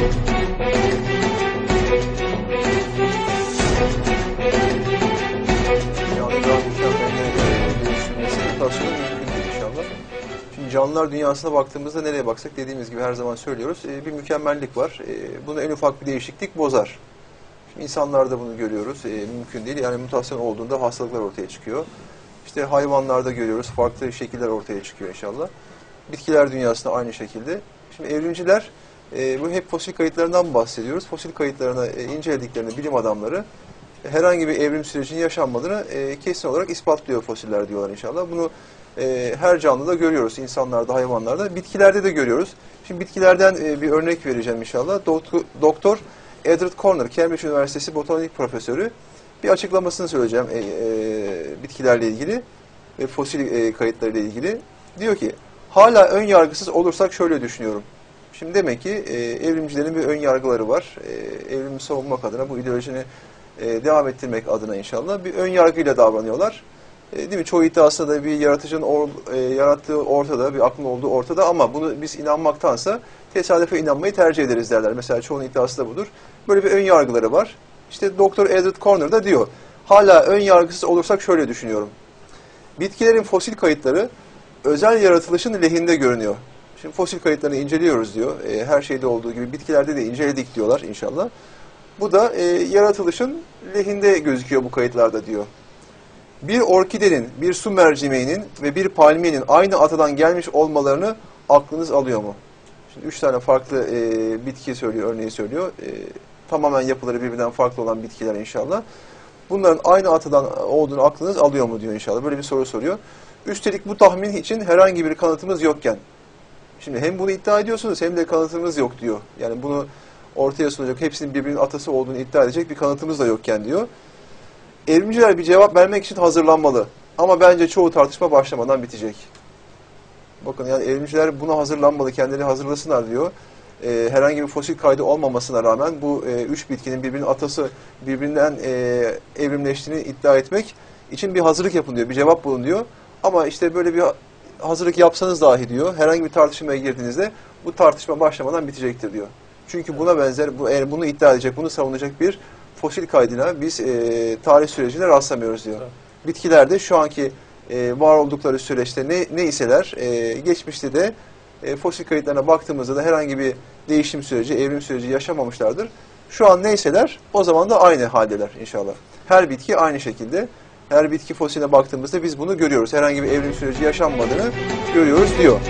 Yani daha mükemmel değiştirmesi mutasyonu mümkün değil inşallah. Şimdi canlılar dünyasına baktığımızda nereye baksak dediğimiz gibi her zaman söylüyoruz. e, bir mükemmellik var. E, bunu en ufak bir değişiklik bozar. Şimdi insanlarda bunu görüyoruz. E, mümkün değil. Yani mutasyon olduğunda hastalıklar ortaya çıkıyor. İşte hayvanlarda görüyoruz. Farklı şekiller ortaya çıkıyor inşallah. Bitkiler dünyasında aynı şekilde. Şimdi evrimciler e, bu hep fosil kayıtlarından bahsediyoruz. Fosil kayıtlarını e, incelediklerini bilim adamları herhangi bir evrim sürecinin yaşanmadığını e, kesin olarak ispatlıyor fosiller diyorlar inşallah. Bunu e, her canlıda görüyoruz. insanlarda, hayvanlarda. Bitkilerde de görüyoruz. Şimdi bitkilerden e, bir örnek vereceğim inşallah. Doktor, Doktor Edward Corner, Cambridge Üniversitesi botanik profesörü bir açıklamasını söyleyeceğim e, e, bitkilerle ilgili ve fosil e, kayıtlarıyla ilgili. Diyor ki, hala ön yargısız olursak şöyle düşünüyorum. Şimdi demek ki e, evrimcilerin bir ön yargıları var. E, evrimi savunmak adına bu ideolojini e, devam ettirmek adına inşallah bir ön yargıyla davranıyorlar. E, değil mi? Çoğu iddiasında da bir yaratıcının or, e, yarattığı ortada, bir aklın olduğu ortada ama bunu biz inanmaktansa tesadüfe inanmayı tercih ederiz derler. Mesela çoğunun iddiası da budur. Böyle bir ön yargıları var. İşte Doktor Edward Corner da diyor. Hala ön yargısız olursak şöyle düşünüyorum. Bitkilerin fosil kayıtları özel yaratılışın lehinde görünüyor. Şimdi fosil kayıtlarını inceliyoruz diyor. E, her şeyde olduğu gibi bitkilerde de inceledik diyorlar inşallah. Bu da e, yaratılışın lehinde gözüküyor bu kayıtlarda diyor. Bir orkidenin, bir su mercimeğinin ve bir palmiyenin aynı atadan gelmiş olmalarını aklınız alıyor mu? Şimdi üç tane farklı e, bitki söylüyor, örneği söylüyor. E, tamamen yapıları birbirinden farklı olan bitkiler inşallah. Bunların aynı atadan olduğunu aklınız alıyor mu diyor inşallah. Böyle bir soru soruyor. Üstelik bu tahmin için herhangi bir kanıtımız yokken. Şimdi hem bunu iddia ediyorsunuz hem de kanıtımız yok diyor. Yani bunu ortaya sunacak, hepsinin birbirinin atası olduğunu iddia edecek bir kanıtımız da yokken diyor. Evrimciler bir cevap vermek için hazırlanmalı. Ama bence çoğu tartışma başlamadan bitecek. Bakın yani evrimciler buna hazırlanmalı, kendileri hazırlasınlar diyor. Ee, herhangi bir fosil kaydı olmamasına rağmen bu e, üç bitkinin birbirinin atası birbirinden e, evrimleştiğini iddia etmek için bir hazırlık yapın diyor, bir cevap bulun diyor. Ama işte böyle bir hazırlık yapsanız dahi diyor, herhangi bir tartışmaya girdiğinizde bu tartışma başlamadan bitecektir diyor. Çünkü buna benzer, bu, eğer bunu iddia edecek, bunu savunacak bir fosil kaydına biz e, tarih sürecine rastlamıyoruz diyor. Evet. Bitkilerde şu anki e, var oldukları süreçte ne, ne iseler, e, geçmişte de e, fosil kayıtlarına baktığımızda da herhangi bir değişim süreci, evrim süreci yaşamamışlardır. Şu an neyseler o zaman da aynı haldeler inşallah. Her bitki aynı şekilde. Her bitki fosiline baktığımızda biz bunu görüyoruz. Herhangi bir evrim süreci yaşanmadığını görüyoruz diyor.